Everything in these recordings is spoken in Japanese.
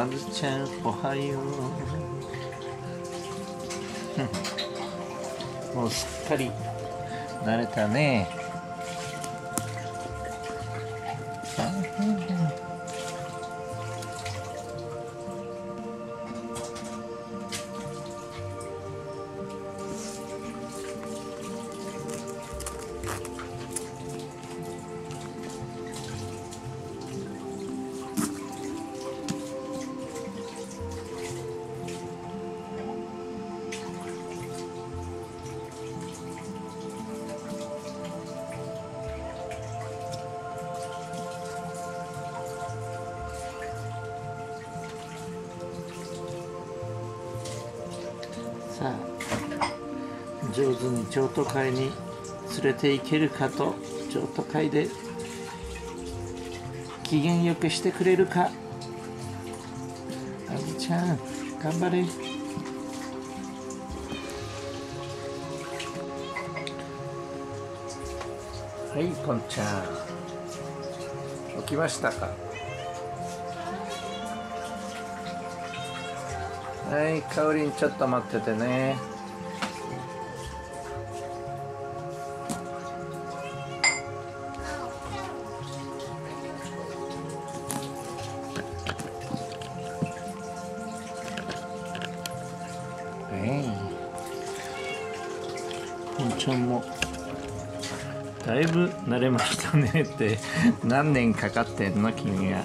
あずちゃんおはようもうすっかり慣れたね。さあ上手に譲渡会に連れて行けるかと譲渡会で機嫌よくしてくれるか。あずちゃん頑張れ。はいこんちゃん。起きましたか？はいかおりんちょっと待っててねはいんちゃんもだいぶ慣れましたねって何年かかってんの君は。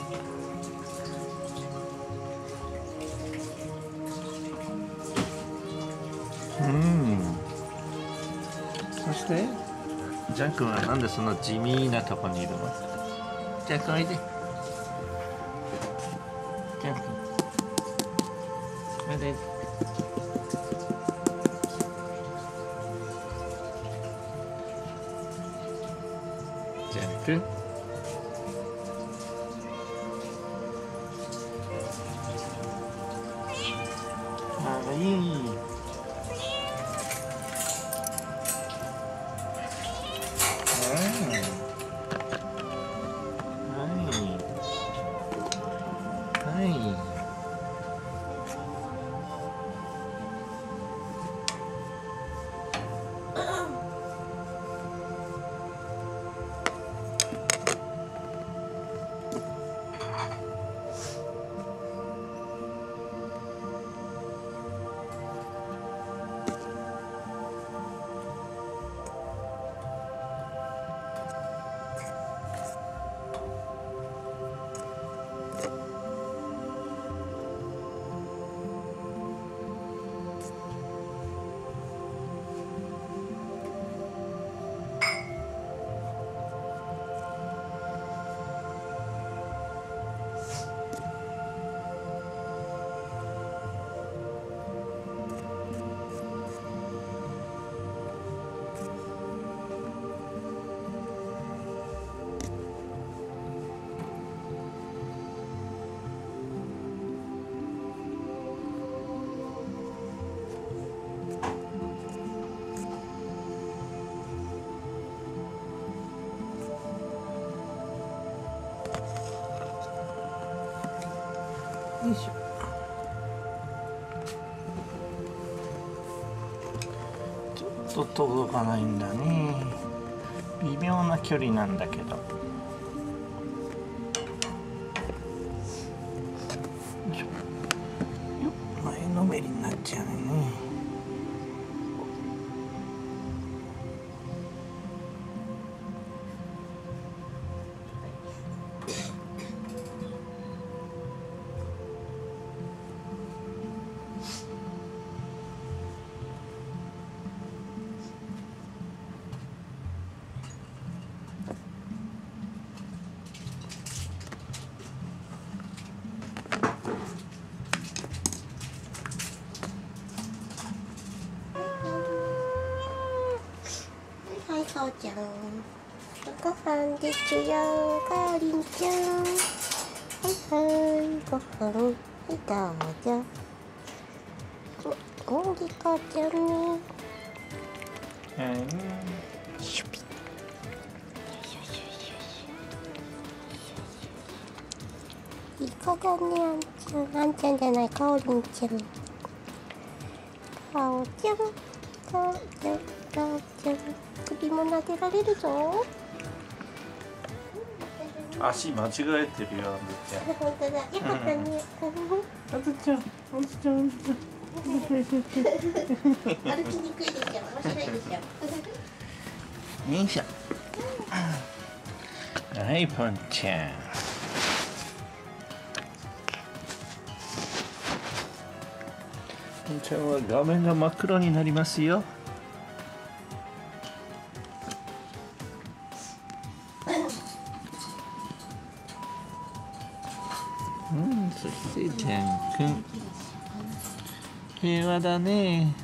して。ジャン君はなんでその地味なとこにいるの？ジャン君おいで。ジャン君。おいで。ジャン君よいしょ。ちょっと届かないんだね。微妙な距離なんだけど。よいしょ。よっ前のめりになっちゃうね。はい、そうちゃん。ご飯です。よ、かおりんちゃん。はいはい、ご飯。はい、どうぞ。お、おぎこちゃんね。うんシュピッ。いかがね、あんちうんあんちゃんじゃないかおりんちゃんかおちゃんかおちゃんかおちゃん首も撫でられるぞ。足間違えてるよあずちゃん。本当だ。よかったね、あずちゃんあずちゃんあずちゃん。歩きにくいでしょ面白いでしょよ。いしょはいポンちゃん。ポンちゃんは画面が真っ黒になりますよそしてジャン君平和だね。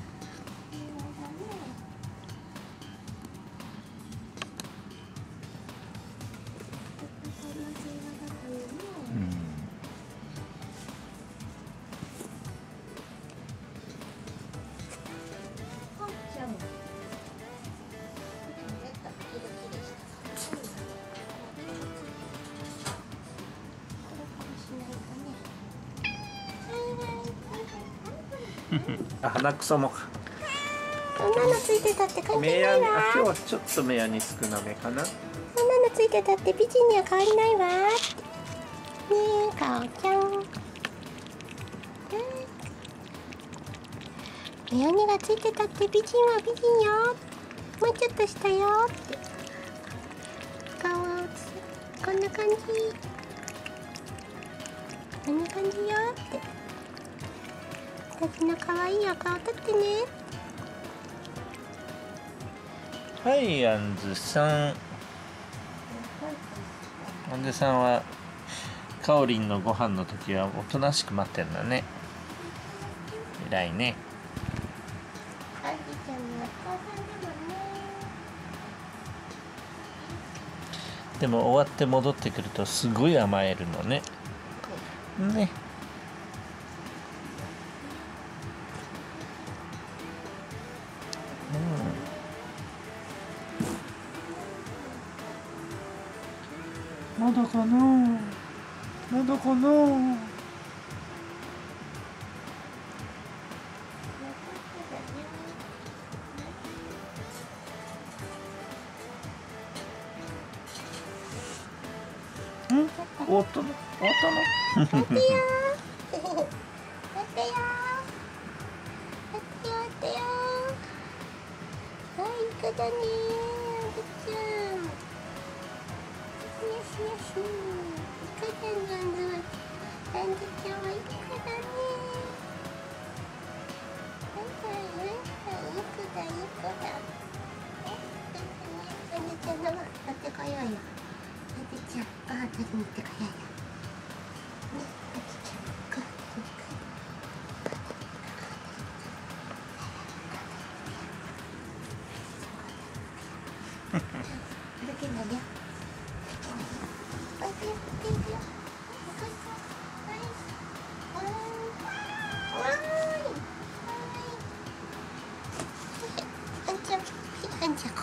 鼻くそもか。そんなのついてたって関係ないわ。今日はちょっと目やに少なめかな。そんなのついてたって美人には変わりないわねえかおちゃん。うん目やにがついてたって美人は美人よもうちょっとしたよって顔をつこんな感じ。こんな感じよって私の可愛いお顔撮ってね。はいアンズさん。アンズさんはかおりんのご飯の時はおとなしく待ってんだね。偉いね。あんちゃんのお母さんだもんね。でも終わって戻ってくるとすごい甘えるのね。ねだかな？まだかな？うん？終わったの？終わったの待ってよ。ー待ってよ。ー待ってよ。待ってよ。ーはいいかだねちゃんはい。いかだね。はいはいはいはいいい子だいい子だあんずちゃんのも取ってこようんずちゃんご飯取りに行ってこ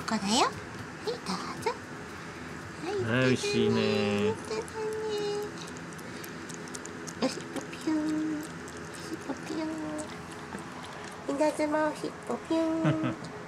ここだよ。はい、どうぞ。はい、はい美味しいねよしぽぴゅーん。しっぽぴゅーん。稲妻をしっぽぴゅーん。